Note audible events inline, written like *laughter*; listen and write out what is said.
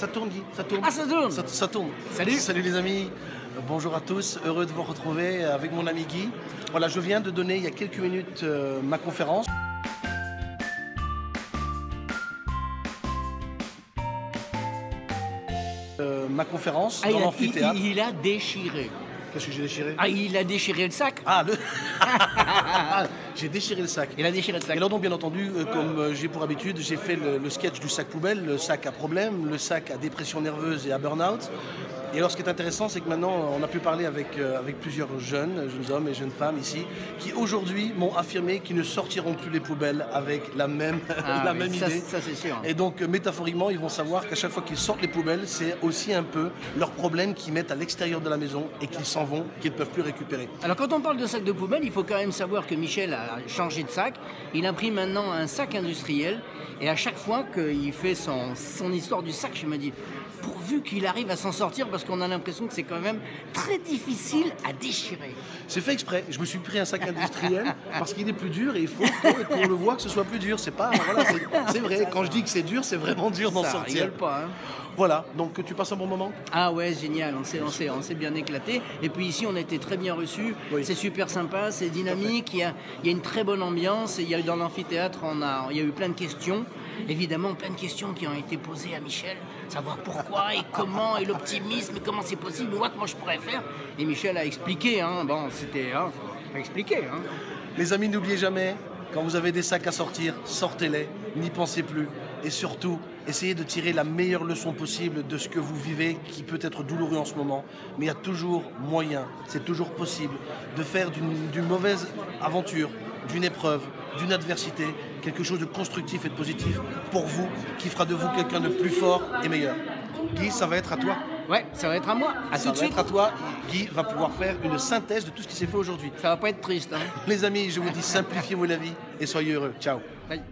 Ça tourne, Guy, ça tourne. Ah, ça tourne Ça, ça tourne. Salut. Salut les amis. Bonjour à tous. Heureux de vous retrouver avec mon ami Guy. Voilà, je viens de donner il y a quelques minutes euh, ma conférence. Euh, ma conférence Ah, dans l'amphithéâtre. il- il a déchiré. Qu'est-ce que j'ai déchiré Ah, il a déchiré le sac Ah, le... *laughs* j'ai déchiré le sac. Il a déchiré le Et sac. alors donc bien entendu, euh, comme euh, j'ai pour habitude, j'ai fait le, le sketch du sac poubelle, le sac à problème, le sac à dépression nerveuse et à burn-out. Et alors ce qui est intéressant, c'est que maintenant on a pu parler avec, euh, avec plusieurs jeunes, jeunes hommes et jeunes femmes ici, qui aujourd'hui m'ont affirmé qu'ils ne sortiront plus les poubelles avec la même, *laughs* Ah la oui, même ça, idée. ça, c'est sûr. Et donc euh, métaphoriquement, ils vont savoir qu'à chaque fois qu'ils sortent les poubelles, c'est aussi un peu leurs problèmes qu'ils mettent à l'extérieur de la maison et qu'ils s'en vont, qu'ils ne peuvent plus récupérer. Alors quand on parle de sac de poubelle, il faut quand même savoir que Michel a changé de sac. Il a pris maintenant un sac industriel. Et à chaque fois qu'il fait son, son histoire du sac, je me dis, pourvu qu'il arrive à s'en sortir, parce qu'on a l'impression que c'est quand même très difficile à déchirer. C'est fait exprès. Je me suis pris un sac industriel parce qu'il est plus dur et il faut qu'on le voit que ce soit plus dur. C'est pas, voilà, c'est- vrai. Quand je dis que c'est dur, c'est vraiment dur d'en sortir. pas, hein. Voilà. Donc tu passes un bon moment. Ah ouais, génial, on s'est, on, s'est, on s'est bien éclaté. Et puis ici, on a été très bien reçus. Oui. C'est super sympa, c'est dynamique, il y, a, il y a une très bonne ambiance. Et il y a eu dans l'amphithéâtre, on a, il y a eu plein de questions. Évidemment, plein de questions qui ont été posées à Michel. Savoir pourquoi et comment, et l'optimisme, et comment c'est possible, moi, comment je pourrais faire. Et Michel a expliqué, hein. bon, c'était... Hein, faut expliquer, hein. Les amis, n'oubliez jamais, quand vous avez des sacs à sortir, sortez-les. N'y pensez plus. Et surtout, essayez de tirer la meilleure leçon possible de ce que vous vivez, qui peut être douloureux en ce moment. Mais il y a toujours moyen, c'est toujours possible, de faire d'une mauvaise aventure, d'une épreuve, d'une adversité, quelque chose de constructif et de positif pour vous, qui fera de vous quelqu'un de plus fort et meilleur. Guy, ça va être à toi. Ouais, ça va être à moi. À Ça tout de va suite. être à toi. Guy va pouvoir faire une synthèse de tout ce qui s'est fait aujourd'hui. Ça va pas être triste, hein. *laughs* Les amis, je vous dis simplifiez-vous la vie et soyez heureux. Ciao. Bye.